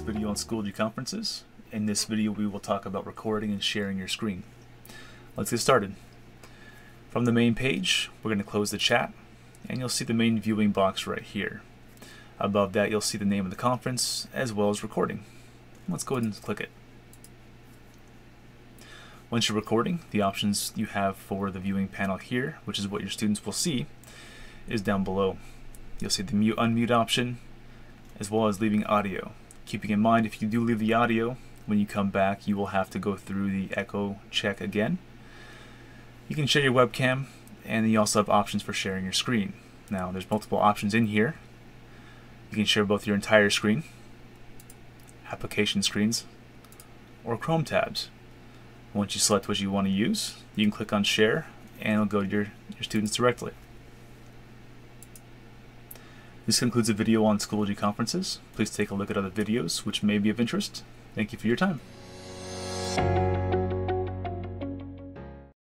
video on Schoology conferences. In this video we will talk about recording and sharing your screen. Let's get started. From the main page, we're going to close the chat and you'll see the main viewing box right here. Above that you'll see the name of the conference as well as recording. Let's go ahead and click it. Once you're recording, the options you have for the viewing panel here, which is what your students will see, is down below. You'll see the mute unmute option as well as leaving audio. Keeping in mind if you do leave the audio, when you come back you will have to go through the echo check again. You can share your webcam and you also have options for sharing your screen. Now there's multiple options in here. You can share both your entire screen, application screens, or Chrome tabs. Once you select what you want to use, you can click on share and it'll go to your, your students directly. This concludes a video on Schoology conferences. Please take a look at other videos which may be of interest. Thank you for your time.